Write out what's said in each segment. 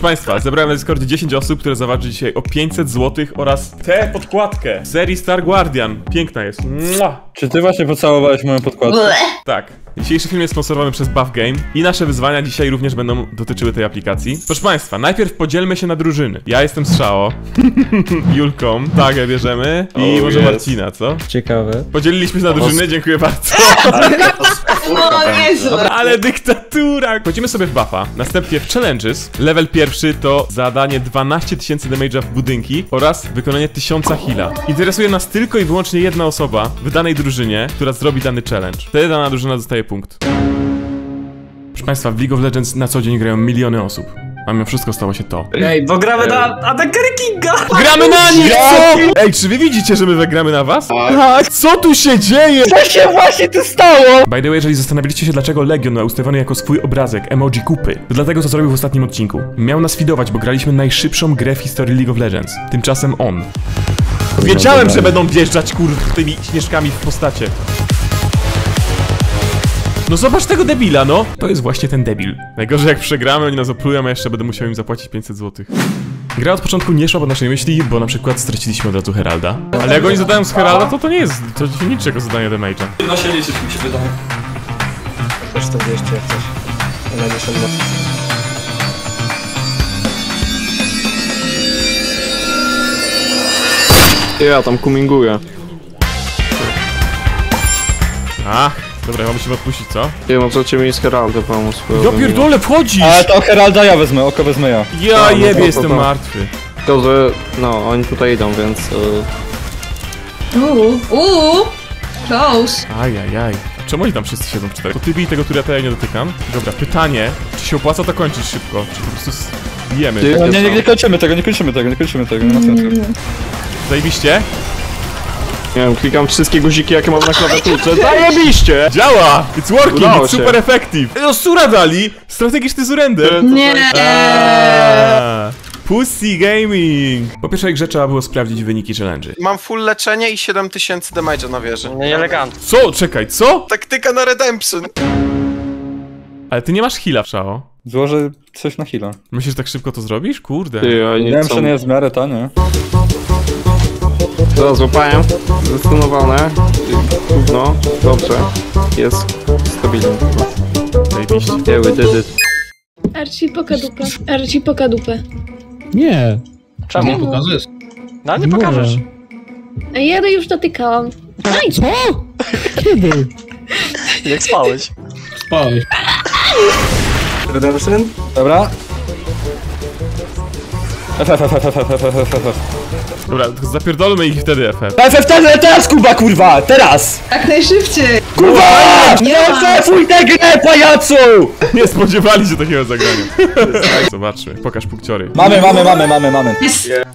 Proszę Państwa, zebrałem na Discordzie 10 osób, które zawalczy dzisiaj o 500 zł oraz tę podkładkę serii Star Guardian. Piękna jest. Mua. Czy ty właśnie pocałowałeś moją podkładkę? Tak. Dzisiejszy film jest sponsorowany przez Buff Game i nasze wyzwania dzisiaj również będą dotyczyły tej aplikacji. Proszę Państwa, najpierw podzielmy się na drużyny. Ja jestem Strzao, Julką, Tagaę bierzemy i Oh, może yes. Marcina, co? Ciekawe. Podzieliliśmy się na drużyny, dziękuję bardzo. No nieźle. Ale dyktatura! Wchodzimy sobie w buffa, następnie w challenges. Level pierwszy to zadanie 12 tysięcy damage'a w budynki oraz wykonanie 1000 heala. Interesuje nas tylko i wyłącznie jedna osoba w danej drużynie, która zrobi dany challenge. Wtedy dana drużyna dostaje punkt. Proszę Państwa, w League of Legends na co dzień grają miliony osób. A mimo wszystko stało się to. Ej, bo gramy na Atakary Kinga! Gramy na nich, co? Ej, czy wy widzicie, że my wygramy na was? Tak. Co tu się dzieje? Co się właśnie tu stało? By the way, jeżeli zastanawialiście się, dlaczego Legion ma ustawiony jako swój obrazek emoji kupy, to dlatego, co zrobił w ostatnim odcinku. Miał nas fidować, bo graliśmy najszybszą grę w historii League of Legends. Tymczasem on. Wiedziałem, że będą wjeżdżać kur... tymi śnieżkami w postacie. No zobacz tego debila, no! To jest właśnie ten debil. Najgorzej jak przegramy, oni nas oplują, a jeszcze będę musiał im zapłacić 500 zł. Gra od początku nie szła po naszej myśli, bo na przykład straciliśmy od razu Heralda. Ale jak oni zadają z Heralda, to to nie jest... to niczego zadanie damage'a. No się liczyć mi się wydaje. Też 40 jak coś. Ja tam kuminguję. Ach, dobra, mamy się odpuścić, co? Nie możecie mi z Heraldem pomóc. bo- Ja pierdolę, wchodzisz! Ale to Heralda ja wezmę, oko wezmę ja. Ja no, jebie, to- jestem to- to. martwy. Tylko, że no, oni tutaj idą, więc... y, Uuu, uuu. Close. Ajajaj. A Czemu oni tam wszyscy siedzą w czterech? To ty bij tego, którego ja nie dotykam. Dobra, pytanie, czy się opłaca to kończyć szybko, czy po prostu s- jemy? Ty- No, nie, nie, nie kończymy tego, nie kończymy tego, nie kończymy tego, nie ma sensu. Zajebiście? Nie wiem, klikam wszystkie guziki, jakie mam na klawiaturze. Zajebiście! Działa! It's working, Udało it's się. super effective! No, Sura dali! Strategiczny surrender! Nie. Eee, Pussy Gaming! Po pierwszej grze trzeba było sprawdzić wyniki challenge. Mam full leczenie i 7000 damage'a na wieży. Nie elegancko. Co? Czekaj, co? Taktyka na redemption. Ale ty nie masz heala, Szao. Złożę coś na chwilę. Myślisz, że tak szybko to zrobisz? Kurde. Ty, oni Wiem, że nie jest w miarę tanie. Teraz złapałem. Zastunowane. No, dobrze. Jest stabilny. Zajebiście. Yeah, we did it. Archie poka dupę. Archie poka dupę. Nie. Czemu? pokazujesz? No nie pokażesz. Ja już dotykałam. No i co? Kiedy? Jak spałeś? Spałeś. Pedersen. Dobra, Dobra, zapierdolmy ich wtedy FF. FF tak, teraz, teraz Kuba, kurwa, teraz! Jak najszybciej! Kuba! Nie ocefuj tę grę, pajacu! Nie spodziewali się takiego zagrania. Zobaczmy, pokaż punkciory. Mamy, mamy, mamy, mamy, mamy.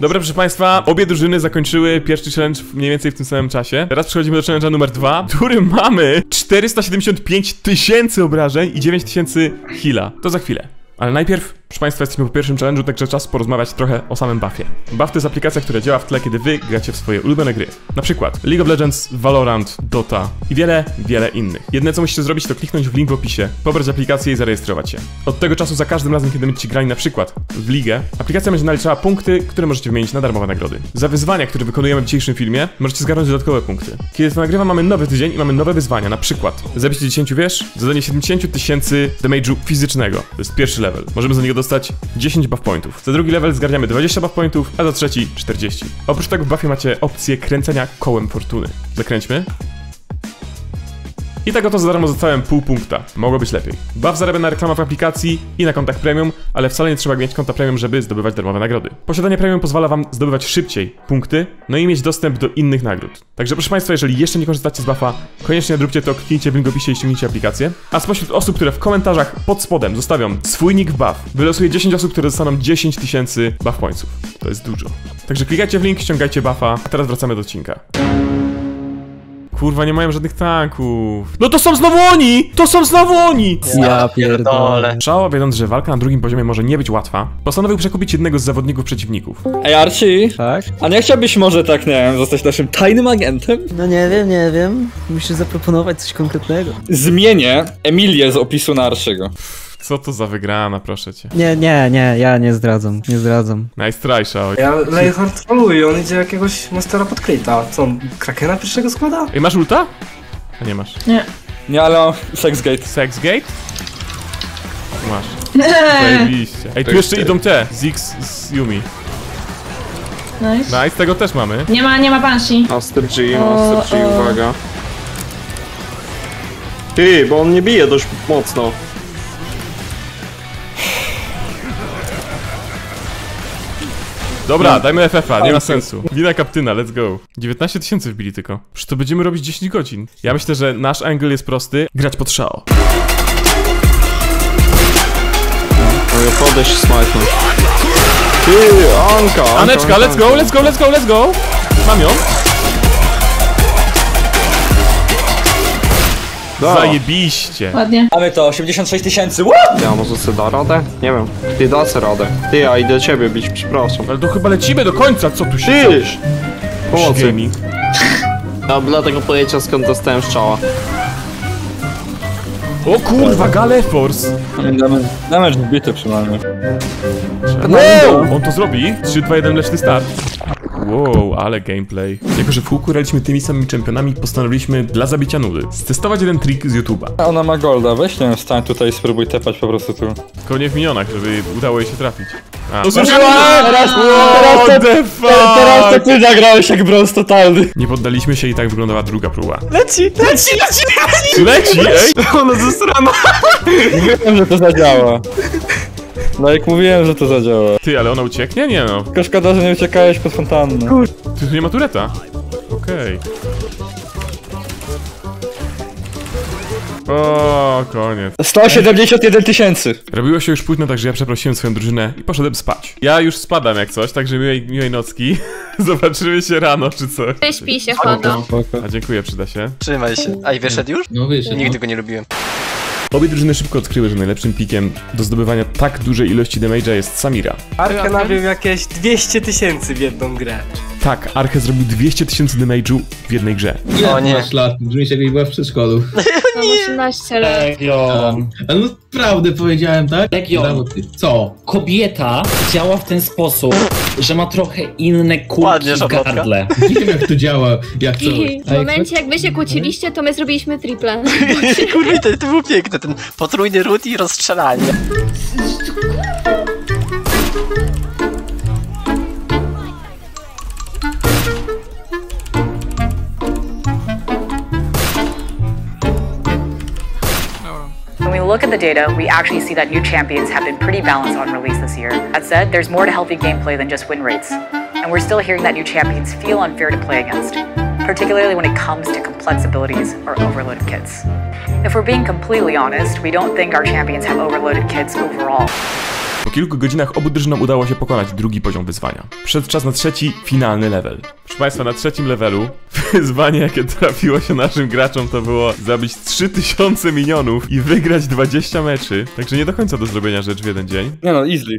Dobra, proszę państwa, obie drużyny zakończyły pierwszy challenge mniej więcej w tym samym czasie. Teraz przechodzimy do challenge'a numer dwa, który mamy 475 tysięcy obrażeń i 9 tysięcy hila. To za chwilę. Ale najpierw proszę Państwa, jesteśmy po pierwszym challenge'u, także czas porozmawiać trochę o samym buffie. Buff to jest aplikacja, która działa w tle, kiedy Wy gracie w swoje ulubione gry. Na przykład League of Legends, Valorant, Dota i wiele, wiele innych. Jedyne co musicie zrobić to kliknąć w link w opisie, pobrać aplikację i zarejestrować się. Od tego czasu za każdym razem, kiedy będziecie grali na przykład w ligę, aplikacja będzie naliczała punkty, które możecie wymienić na darmowe nagrody. Za wyzwania, które wykonujemy w dzisiejszym filmie, możecie zgarnąć dodatkowe punkty. Kiedy to nagrywam, mamy nowy tydzień i mamy nowe wyzwania, na przykład zabicie 10 wież, zadanie 70 tysięcy damage'u fizycznego. To jest pierwszy level. Możemy za niego dostać 10 buff pointów. Za drugi level zgarniamy 20 buff pointów, a za trzeci 40. Oprócz tego w buffie macie opcję kręcenia kołem fortuny. Zakręćmy. I tak oto za darmo zostałem pół punkta. Mogło być lepiej. Buff zarabia na reklamach w aplikacji i na kontach premium, ale wcale nie trzeba mieć konta premium, żeby zdobywać darmowe nagrody. Posiadanie premium pozwala wam zdobywać szybciej punkty, no i mieć dostęp do innych nagród. Także proszę Państwa, jeżeli jeszcze nie korzystacie z buffa, koniecznie zróbcie to, kliknijcie w link opisie i ściągnijcie aplikację. A spośród osób, które w komentarzach pod spodem zostawią swój nick buff, wylosuję 10 osób, które dostaną 10 tysięcy buff pointsów. To jest dużo. Także klikajcie w link, ściągajcie buffa, a teraz wracamy do odcinka. Kurwa, nie mają żadnych tanków. No to są znowu oni! To są znowu oni! Ja pierdolę. Szao, wiedząc, że walka na drugim poziomie może nie być łatwa, postanowił przekupić jednego z zawodników przeciwników. Ej, Archie, Tak? a nie chciałbyś może tak, nie wiem, zostać naszym tajnym agentem? No nie wiem, nie wiem. Musisz zaproponować coś konkretnego. Zmienię Emilię z opisu na Archiego. Co to za wygrana, proszę cię. Nie, nie, nie, ja nie zdradzam, nie zdradzam. Try, Shao. Ja Leihard troluje, on idzie jakiegoś monstera pod Krita. Co on, Krakena pierwszego składa? Ej, masz ulta? A nie masz. Nie, ale mam Sexgate. Sex Gate? Masz. Zajebiście. Ej, tu jeszcze idą te. Ziggs z Yumi. nice. Nice, tego też mamy. Nie ma, nie ma Banshee. Master G, Master G, o. uwaga. Ty, bo on nie bije dość mocno. Dobra, dajmy FF-a, nie ma sensu. Wina kaptyna, let's go. 19 tysięcy wbili tylko. Przecież to będziemy robić 10 godzin. Ja myślę, że nasz angle jest prosty. Grać pod szao. Podejść smajtnąć. Ty, Anka, Anka, Aneczka, let's go, let's go, let's go, let's go! Mam ją. Da. Zajebiście. Ładnie. Mamy to, 86 tysięcy, Ja może sobie da radę? Nie wiem. Ty, da sobie radę. Ty, ja idę ciebie bić, przepraszam. Ale to chyba lecimy do końca, co tu się dzieje? Pomocy. Gaming. Ja dlatego pojęcia skąd dostałem strzała. O kurwa, Gale Force! Damage wbity przynajmniej. Wow! On to zrobi? 3, 2, 1, leczny start. Wow, ale gameplay. Jako, że w huku graliśmy tymi samymi czempionami, postanowiliśmy dla zabicia nudy stestować jeden trik z YouTube'a. Ona ma golda, weź nie wiem, stań tutaj i spróbuj tepać po prostu tu. Tylko nie w minionach, żeby udało jej się trafić. A, to Teraz- Teraz, teraz What to- the Teraz to ty zagrałeś jak bros totalny. Nie poddaliśmy się i tak wyglądała druga próba. Leci, leci, leci! Leci, ej! Ona zesrana. Mówiłem, że to zadziała. No jak mówiłem, że to zadziała. Ty, ale ona ucieknie? Nie no. Tylko szkoda, że nie uciekałeś pod fontannę. Ty tu nie ma tureta. Okej. O, koniec. 171 tysięcy. Robiło się już późno, także ja przeprosiłem swoją drużynę i poszedłem spać. Ja już spadam jak coś, także miłej, miłej nocki. Zobaczymy się rano czy coś. Wyśpij się, chodo. A dziękuję, przyda się. Trzymaj się. A i wyszedł już? No wyszedł. Nigdy go nie lubiłem. Obie drużyny szybko odkryły, że najlepszym pikiem do zdobywania tak dużej ilości damage'a jest Samira. Arka nabił jakieś 200 tysięcy w jedną grę. Tak, Arche zrobił 200 tysięcy damage'u w jednej grze. Ile O nie. masz lat? Brzmisz jakbyś była w przedszkolu. Mam 18 lat. A no prawdę powiedziałem, tak? Legion. Co? Kobieta działa w ten sposób, że ma trochę inne kulki Ładnie, w gardle. Nie wiem jak to działa, jak co. W momencie jak wy się kłóciliście, to my zrobiliśmy triple. Kurwa, to, to było piękne, ten potrójny ród i rozstrzelanie. look at the data, we actually see that new champions have been pretty balanced on release this year. That said, there's more to healthy gameplay than just win rates. And we're still hearing that new champions feel unfair to play against, particularly when it comes to complex abilities or overloaded kits. If we're being completely honest, we don't think our champions have overloaded kits overall. Kilku godzinach obu drużynom udało się pokonać drugi poziom wyzwania. Przyszedł czas na trzeci, finalny level. Proszę Państwa, na trzecim levelu wyzwanie, jakie trafiło się naszym graczom, to było zabić 3000 minionów i wygrać 20 meczy. Także nie do końca do zrobienia rzecz w jeden dzień. Nie no, easily.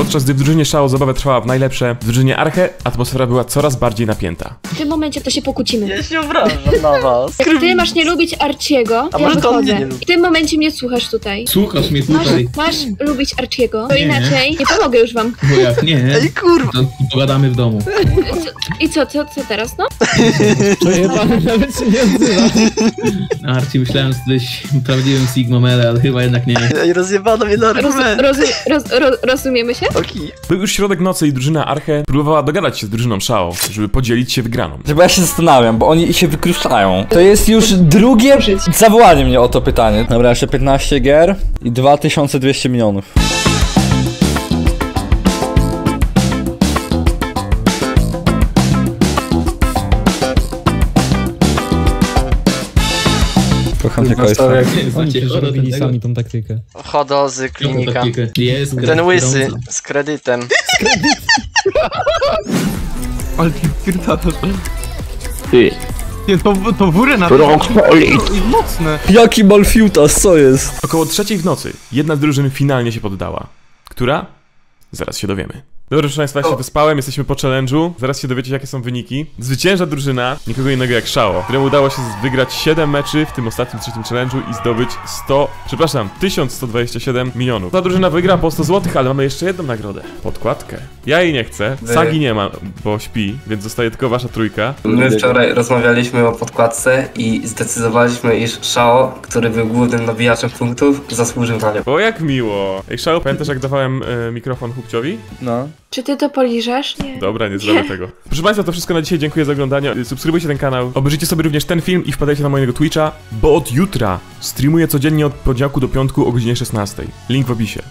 Podczas gdy w drużynie Shao zabawa trwała w najlepsze, w drużynie Arche atmosfera była coraz bardziej napięta. W tym momencie to się pokłócimy. Ja się obrażam na was. Jak ty masz nie lubić Archiego, A ja może to mnie nie lubi? W tym momencie mnie słuchasz tutaj. Słuchasz mnie Masz, tutaj, masz lubić Archiego, bo Nie. inaczej nie pomogę już wam. bo jak nie, Ej kurwa. to pogadamy w domu. I co, co, co teraz, no? Przejebany nawet się nie odzywa. Arci, myślałem, że jesteś prawdziwym Sigma Mele, ale chyba jednak nie. Rozjebano mnie na Roz, argument. roz, roz, roz, rozumiemy się? Okej. Był już środek nocy i drużyna Arche próbowała dogadać się z drużyną Shao, żeby podzielić się wygraną. Bo ja się zastanawiam, bo oni się wykluczają. To jest już drugie zawołanie mnie o to pytanie. Dobra, jeszcze 15 gier i 2200 milionów. Kocham cię, Kojsa. Oni też robili sami tą taktykę. Chodo z klinika. Jest, Ten łysy z kredytem. Ty, Nie, to, to wury na i mocne. Jaki Malfiutas, co jest? Około trzeciej w nocy jedna z drużyn finalnie się poddała. Która? Zaraz się dowiemy. Dobrze, proszę Państwa, ja się wyspałem, jesteśmy po challenge'u. Zaraz się dowiecie, jakie są wyniki. Zwycięża drużyna nikogo innego jak Shao, któremu udało się wygrać 7 meczy w tym ostatnim trzecim challenge'u i zdobyć 100, przepraszam, 1127 milionów. Ta drużyna wygra po 100 zł, ale mamy jeszcze jedną nagrodę. Podkładkę. Ja jej nie chcę, Sagi nie ma, bo śpi, więc zostaje tylko Wasza trójka. My wczoraj rozmawialiśmy o podkładce i zdecydowaliśmy, iż Shao, który był głównym nabijaczem punktów, zasłużył na nią. O, jak miło. Ej, Shao, pamiętasz jak dawałem e, mikrofon Hubciowi? No. Czy ty to poliżesz? Nie. Dobra, nie zrobię tego. Proszę Państwa, to wszystko na dzisiaj. Dziękuję za oglądanie. Subskrybujcie ten kanał. Obejrzyjcie sobie również ten film i wpadajcie na mojego Twitcha, bo od jutra streamuję codziennie od poniedziałku do piątku o godzinie 16. Link w opisie.